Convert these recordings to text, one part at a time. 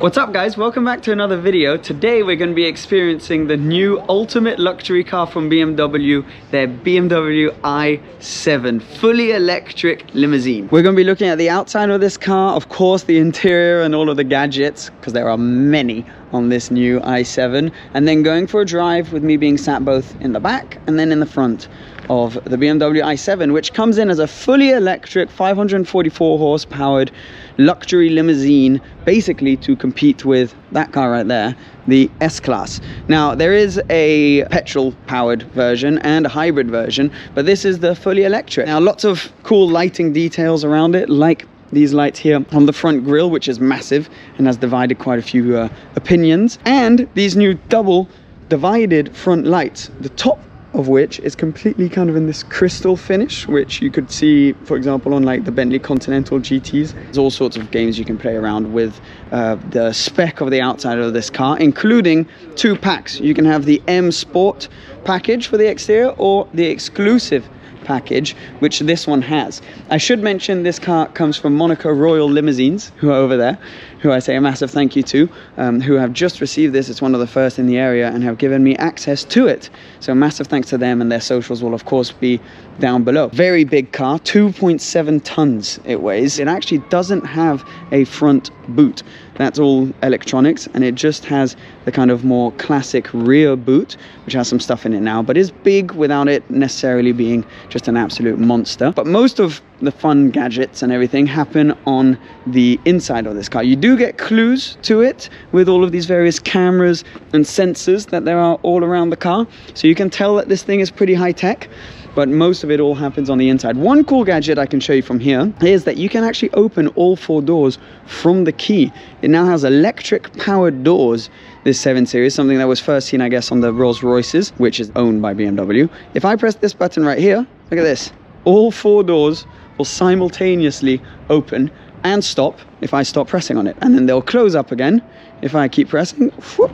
What's up guys, welcome back to another video. Today we're going to be experiencing the new ultimate luxury car from BMW, their BMW i7 fully electric limousine. We're going to be looking at the outside of this car, of course the interior and all of the gadgets, because there are many on this new i7, and then going for a drive with me being sat both in the back and then in the front of the BMW i7 which comes in as a fully electric 544 horse powered luxury limousine basically to compete with that car right there the S-Class. Now there is a petrol powered version and a hybrid version but this is the fully electric. Now lots of cool lighting details around it like these lights here on the front grille which is massive and has divided quite a few uh, opinions and these new double divided front lights the top of which is completely kind of in this crystal finish which you could see for example on like the Bentley Continental GTs there's all sorts of games you can play around with uh, the spec of the outside of this car including two packs. You can have the M Sport package for the exterior or the exclusive package, which this one has. I should mention this car comes from Monaco Royal Limousines, who are over there, who I say a massive thank you to, um, who have just received this. It's one of the first in the area and have given me access to it. So massive thanks to them and their socials will of course be down below. Very big car, 2.7 tons it weighs. It actually doesn't have a front boot. That's all electronics and it just has the kind of more classic rear boot, which has some stuff in it now, but is big without it necessarily being just an absolute monster. But most of the fun gadgets and everything happen on the inside of this car. You do get clues to it with all of these various cameras and sensors that there are all around the car. So you can tell that this thing is pretty high tech but most of it all happens on the inside. One cool gadget I can show you from here is that you can actually open all four doors from the key. It now has electric powered doors, this 7 Series, something that was first seen, I guess, on the Rolls Royces, which is owned by BMW. If I press this button right here, look at this, all four doors will simultaneously open and stop if I stop pressing on it. And then they'll close up again if I keep pressing. Whoop,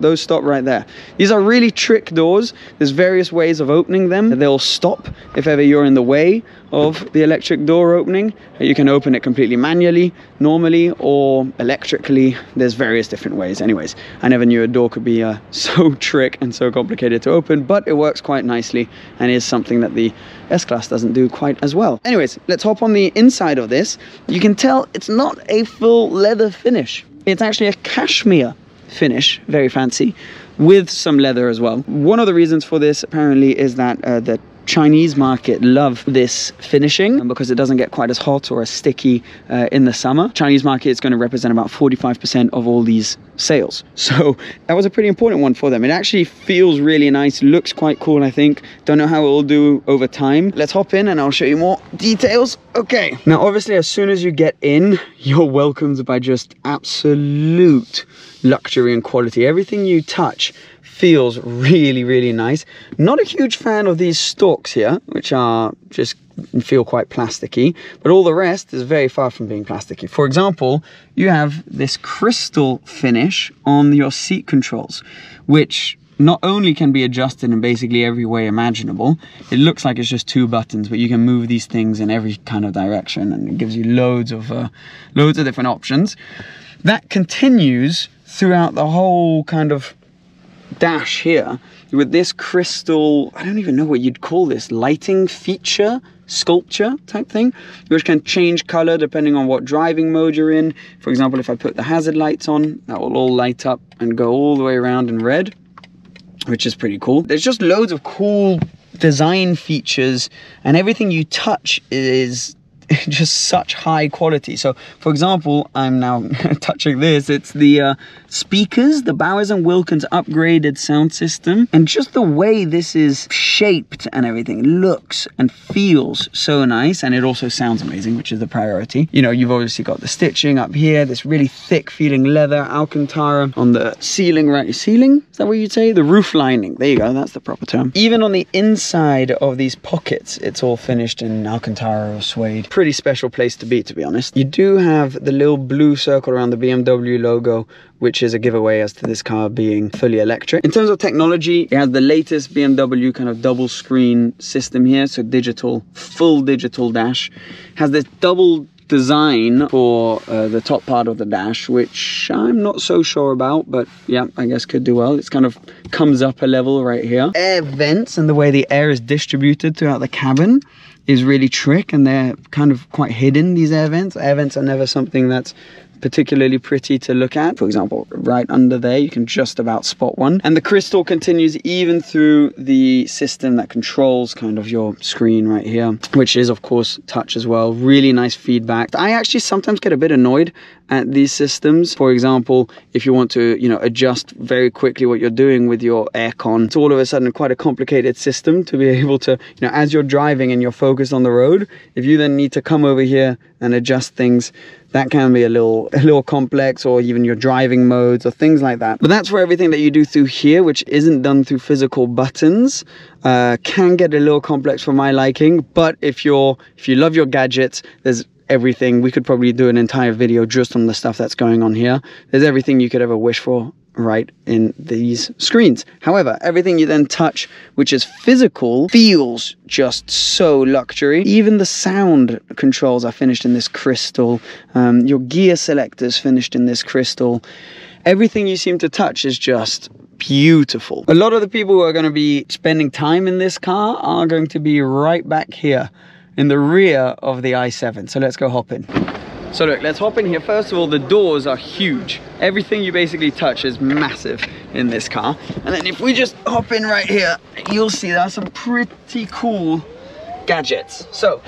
those stop right there. These are really trick doors. There's various ways of opening them. They'll stop if ever you're in the way of the electric door opening. You can open it completely manually, normally, or electrically. There's various different ways. Anyways, I never knew a door could be uh, so trick and so complicated to open, but it works quite nicely and is something that the S-Class doesn't do quite as well. Anyways, let's hop on the inside of this. You can tell it's not a full leather finish. It's actually a cashmere finish, very fancy, with some leather as well. One of the reasons for this apparently is that uh, the Chinese market love this finishing because it doesn't get quite as hot or as sticky uh, in the summer. Chinese market is going to represent about 45% of all these sales. So that was a pretty important one for them. It actually feels really nice, looks quite cool, I think. Don't know how it will do over time. Let's hop in and I'll show you more details. Okay. Now, obviously, as soon as you get in, you're welcomed by just absolute luxury and quality. Everything you touch feels really, really nice. Not a huge fan of these stalks here, which are just feel quite plasticky, but all the rest is very far from being plasticky. For example, you have this crystal finish on your seat controls, which not only can be adjusted in basically every way imaginable, it looks like it's just two buttons, but you can move these things in every kind of direction and it gives you loads of, uh, loads of different options. That continues throughout the whole kind of dash here with this crystal, I don't even know what you'd call this, lighting feature, sculpture type thing, which can change color depending on what driving mode you're in. For example, if I put the hazard lights on, that will all light up and go all the way around in red, which is pretty cool. There's just loads of cool design features and everything you touch is just such high quality. So, for example, I'm now touching this. It's the uh, speakers, the Bowers and Wilkins upgraded sound system, and just the way this is shaped and everything looks and feels so nice. And it also sounds amazing, which is the priority. You know, you've obviously got the stitching up here, this really thick feeling leather Alcantara on the ceiling, right? Ceiling? Is that what you'd say? The roof lining. There you go. That's the proper term. Even on the inside of these pockets, it's all finished in Alcantara or suede pretty special place to be, to be honest. You do have the little blue circle around the BMW logo, which is a giveaway as to this car being fully electric. In terms of technology, it has the latest BMW kind of double screen system here, so digital, full digital dash. Has this double design for uh, the top part of the dash, which I'm not so sure about, but yeah, I guess could do well. It's kind of comes up a level right here. Air vents and the way the air is distributed throughout the cabin is really trick and they're kind of quite hidden, these air vents. Air vents are never something that's particularly pretty to look at. For example, right under there, you can just about spot one. And the crystal continues even through the system that controls kind of your screen right here, which is of course touch as well. Really nice feedback. I actually sometimes get a bit annoyed at these systems. For example, if you want to, you know, adjust very quickly what you're doing with your aircon, it's all of a sudden quite a complicated system to be able to, you know, as you're driving and you're focused on the road, if you then need to come over here and adjust things, that can be a little a little complex or even your driving modes or things like that but that's for everything that you do through here which isn't done through physical buttons uh, can get a little complex for my liking but if you're if you love your gadgets there's everything we could probably do an entire video just on the stuff that's going on here there's everything you could ever wish for right in these screens. However, everything you then touch, which is physical, feels just so luxury. Even the sound controls are finished in this crystal. Um, your gear selectors finished in this crystal. Everything you seem to touch is just beautiful. A lot of the people who are going to be spending time in this car are going to be right back here in the rear of the i7. So let's go hop in. So look, let's hop in here. First of all, the doors are huge. Everything you basically touch is massive in this car. And then if we just hop in right here, you'll see there are some pretty cool gadgets. So,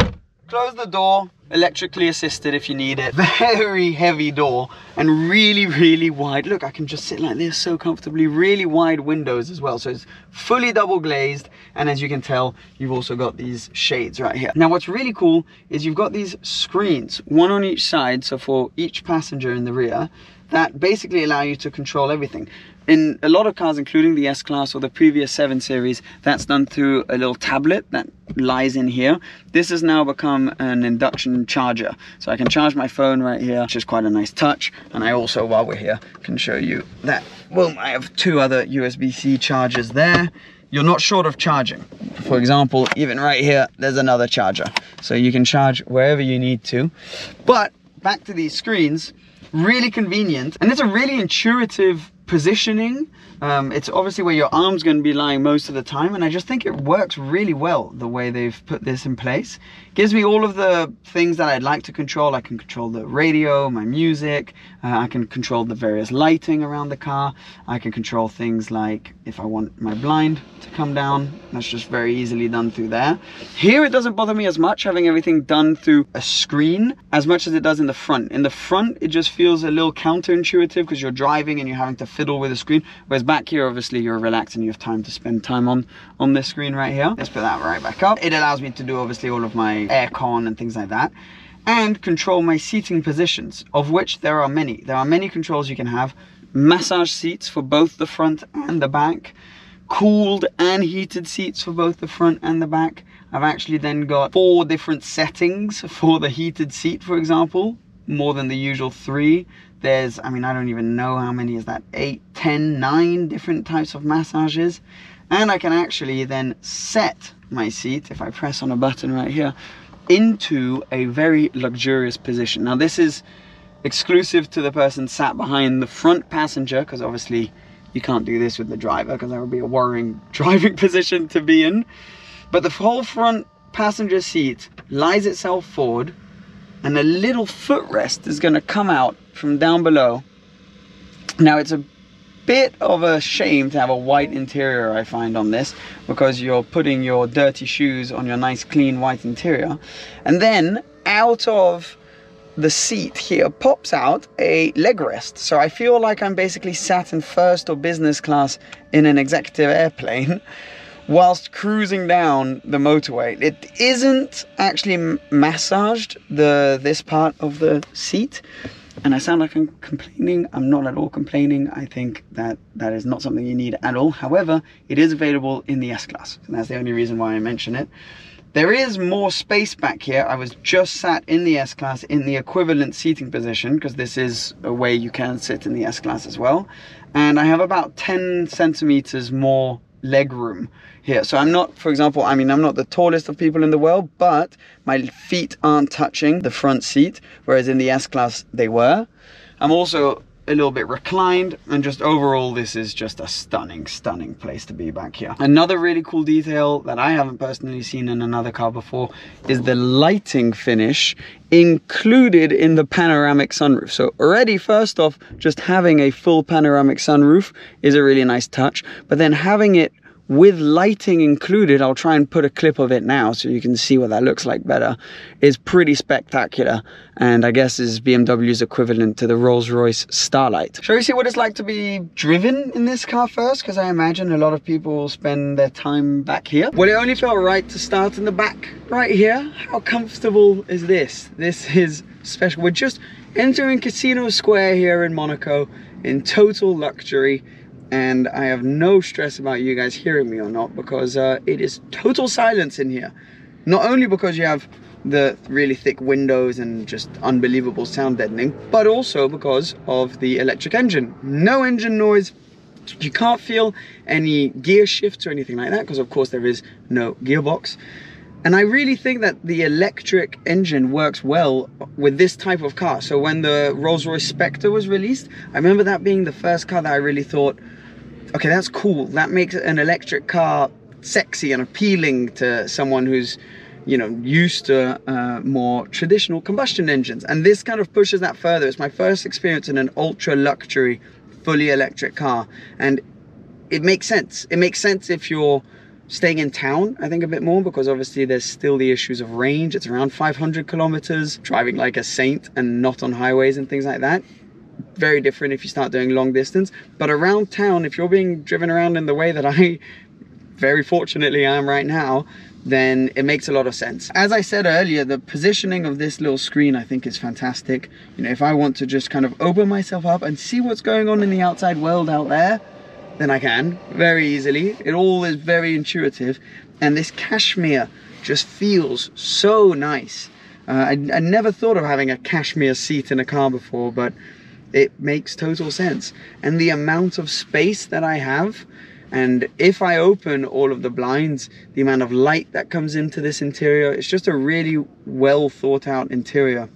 close the door, electrically assisted if you need it. Very heavy door and really, really wide. Look, I can just sit like this so comfortably. Really wide windows as well. So it's fully double glazed. And as you can tell, you've also got these shades right here. Now, what's really cool is you've got these screens, one on each side. So for each passenger in the rear, that basically allow you to control everything in a lot of cars, including the S-Class or the previous 7 Series, that's done through a little tablet that lies in here. This has now become an induction charger. So I can charge my phone right here, which is quite a nice touch. And I also, while we're here, can show you that. Well, I have two other USB-C chargers there. You're not short of charging. For example, even right here, there's another charger. So you can charge wherever you need to. But back to these screens, really convenient. And it's a really intuitive positioning. Um, it's obviously where your arm's going to be lying most of the time and I just think it works really well the way they've put this in place. Gives me all of the things that I'd like to control. I can control the radio, my music, uh, I can control the various lighting around the car. I can control things like if I want my blind to come down, that's just very easily done through there. Here it doesn't bother me as much having everything done through a screen as much as it does in the front. In the front it just feels a little counterintuitive because you're driving and you're having to fiddle with the screen. Whereas back here, obviously, you're relaxed and you have time to spend time on, on this screen right here. Let's put that right back up. It allows me to do, obviously, all of my aircon and things like that and control my seating positions, of which there are many. There are many controls you can have. Massage seats for both the front and the back. Cooled and heated seats for both the front and the back. I've actually then got four different settings for the heated seat, for example, more than the usual three. There's i mean i don't even know how many is that eight ten nine different types of massages. And i can actually then set my seat if i press on a button right here into a very luxurious position. Now this is exclusive to the person sat behind the front passenger because obviously you can't do this with the driver because that would be a worrying driving position to be in. But the whole front passenger seat lies itself forward and a little footrest is going to come out from down below. Now it's a bit of a shame to have a white interior I find on this because you're putting your dirty shoes on your nice clean white interior. And then out of the seat here pops out a leg rest. So I feel like I'm basically sat in first or business class in an executive airplane whilst cruising down the motorway. It isn't actually massaged, the this part of the seat. And I sound like I'm complaining. I'm not at all complaining. I think that that is not something you need at all. However, it is available in the S-Class. And that's the only reason why I mention it. There is more space back here. I was just sat in the S-Class in the equivalent seating position because this is a way you can sit in the S-Class as well. And I have about 10 centimeters more leg room here. So I'm not, for example, I mean, I'm not the tallest of people in the world, but my feet aren't touching the front seat, whereas in the S-Class they were. I'm also a little bit reclined and just overall this is just a stunning stunning place to be back here. Another really cool detail that i haven't personally seen in another car before is the lighting finish included in the panoramic sunroof. So already first off just having a full panoramic sunroof is a really nice touch but then having it with lighting included, I'll try and put a clip of it now so you can see what that looks like better, is pretty spectacular and I guess is BMW's equivalent to the Rolls-Royce Starlight. Shall we see what it's like to be driven in this car first? Because I imagine a lot of people spend their time back here. Well, it only felt right to start in the back right here. How comfortable is this? This is special. We're just entering Casino Square here in Monaco in total luxury and I have no stress about you guys hearing me or not because uh, it is total silence in here. Not only because you have the really thick windows and just unbelievable sound deadening, but also because of the electric engine. No engine noise, you can't feel any gear shifts or anything like that because of course there is no gearbox. And I really think that the electric engine works well with this type of car. So when the Rolls-Royce Spectre was released, I remember that being the first car that I really thought, okay, that's cool. That makes an electric car sexy and appealing to someone who's, you know, used to uh, more traditional combustion engines. And this kind of pushes that further. It's my first experience in an ultra luxury, fully electric car. And it makes sense. It makes sense if you're staying in town, I think a bit more, because obviously there's still the issues of range. It's around 500 kilometers, driving like a saint and not on highways and things like that very different if you start doing long distance. But around town, if you're being driven around in the way that I very fortunately am right now, then it makes a lot of sense. As I said earlier, the positioning of this little screen I think is fantastic. You know, if I want to just kind of open myself up and see what's going on in the outside world out there, then I can very easily. It all is very intuitive. And this cashmere just feels so nice. Uh, I, I never thought of having a cashmere seat in a car before, but it makes total sense. And the amount of space that I have, and if I open all of the blinds, the amount of light that comes into this interior, it's just a really well thought out interior.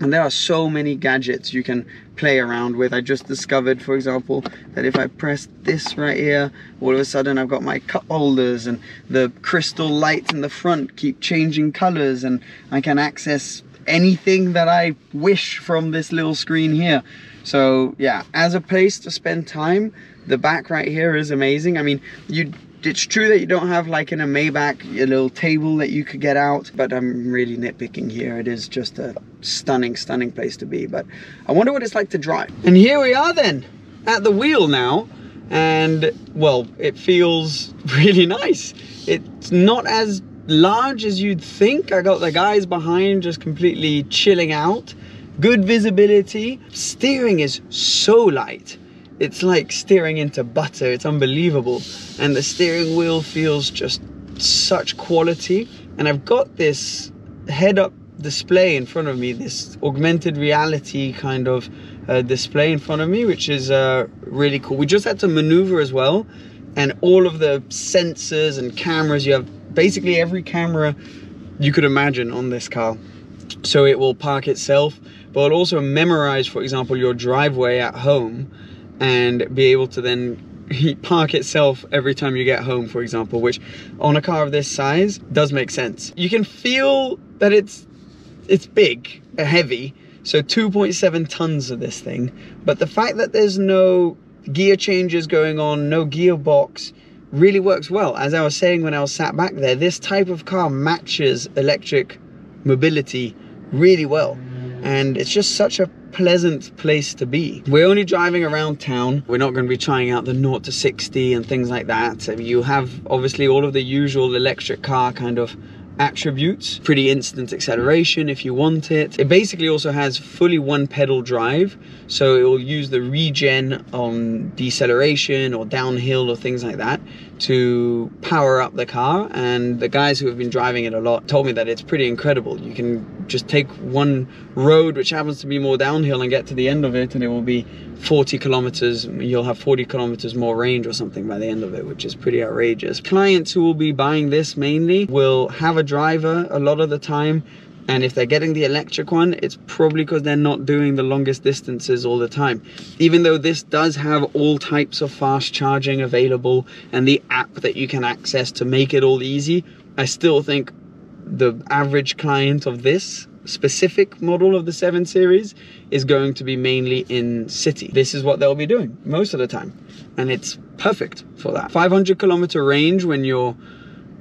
And there are so many gadgets you can play around with. I just discovered, for example, that if I press this right here, all of a sudden I've got my cup holders and the crystal lights in the front keep changing colors and I can access anything that I wish from this little screen here. So yeah, as a place to spend time, the back right here is amazing. I mean, you it's true that you don't have like in a Maybach a little table that you could get out, but I'm really nitpicking here. It is just a stunning, stunning place to be. But I wonder what it's like to drive. And here we are then, at the wheel now. And well, it feels really nice. It's not as large as you'd think. I got the guys behind just completely chilling out. Good visibility. Steering is so light. It's like steering into butter. It's unbelievable. And the steering wheel feels just such quality. And I've got this head-up display in front of me, this augmented reality kind of uh, display in front of me, which is uh, really cool. We just had to maneuver as well. And all of the sensors and cameras, you have basically every camera you could imagine on this car. So it will park itself, but it'll also memorize, for example, your driveway at home and be able to then park itself every time you get home, for example, which on a car of this size does make sense. You can feel that it's it's big, uh, heavy, so 2.7 tons of this thing, but the fact that there's no gear changes going on, no gearbox, really works well. As I was saying when I was sat back there, this type of car matches electric mobility really well. And it's just such a pleasant place to be. We're only driving around town. We're not going to be trying out the 0 to 60 and things like that. You have obviously all of the usual electric car kind of attributes, pretty instant acceleration if you want it. It basically also has fully one pedal drive, so it will use the regen on deceleration or downhill or things like that to power up the car. And the guys who have been driving it a lot told me that it's pretty incredible. You can just take one road which happens to be more downhill and get to the end of it and it will be 40 kilometers you'll have 40 kilometers more range or something by the end of it which is pretty outrageous clients who will be buying this mainly will have a driver a lot of the time and if they're getting the electric one it's probably because they're not doing the longest distances all the time. Even though this does have all types of fast charging available and the app that you can access to make it all easy i still think the average client of this specific model of the 7 series is going to be mainly in city. This is what they'll be doing most of the time. And it's perfect for that. 500 kilometer range when you're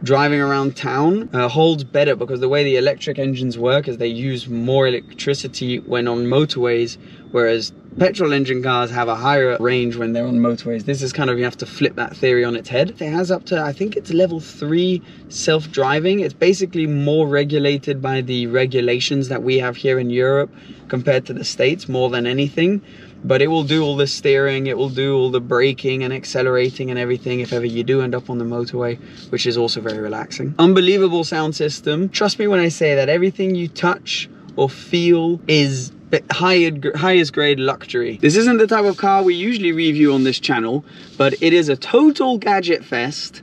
driving around town uh, holds better because the way the electric engines work is they use more electricity when on motorways whereas petrol engine cars have a higher range when they're on motorways. This is kind of you have to flip that theory on its head. It has up to i think it's level three self-driving. It's basically more regulated by the regulations that we have here in europe compared to the states more than anything but it will do all the steering it will do all the braking and accelerating and everything if ever you do end up on the motorway which is also very relaxing. Unbelievable sound system. Trust me when i say that everything you touch or feel is highest grade luxury. This isn't the type of car we usually review on this channel but it is a total gadget fest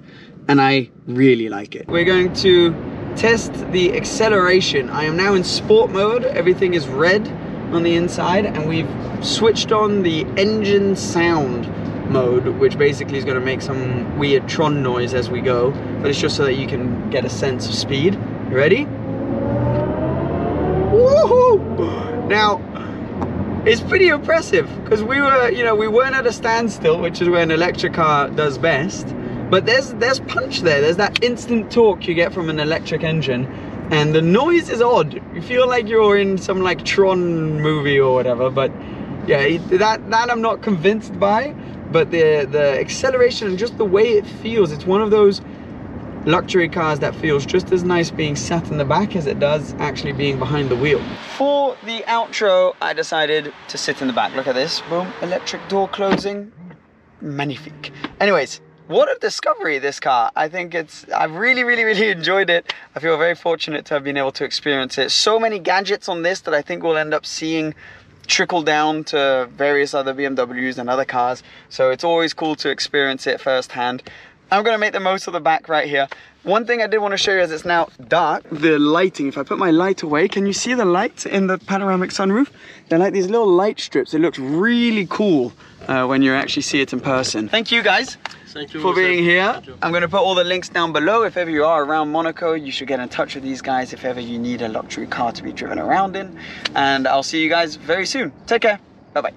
and i really like it. We're going to test the acceleration. I am now in sport mode. Everything is red on the inside and we've switched on the engine sound mode which basically is going to make some weird Tron noise as we go but it's just so that you can get a sense of speed. You ready? Woohoo! Now it's pretty impressive because we were you know we weren't at a standstill which is where an electric car does best but there's there's punch there there's that instant torque you get from an electric engine and the noise is odd. You feel like you're in some like Tron movie or whatever, but yeah, that, that I'm not convinced by, but the, the acceleration and just the way it feels, it's one of those luxury cars that feels just as nice being sat in the back as it does actually being behind the wheel. For the outro, I decided to sit in the back. Look at this, boom, electric door closing, magnifique. Anyways, what a discovery this car i think it's i've really really really enjoyed it i feel very fortunate to have been able to experience it so many gadgets on this that i think we'll end up seeing trickle down to various other bmws and other cars so it's always cool to experience it firsthand i'm going to make the most of the back right here one thing I did want to show you is it's now dark, the lighting. If I put my light away, can you see the light in the panoramic sunroof? They're like these little light strips. It looks really cool uh, when you actually see it in person. Thank you guys. Thank you for being here. I'm going to put all the links down below. If ever you are around Monaco, you should get in touch with these guys if ever you need a luxury car to be driven around in. And I'll see you guys very soon. Take care. Bye-bye.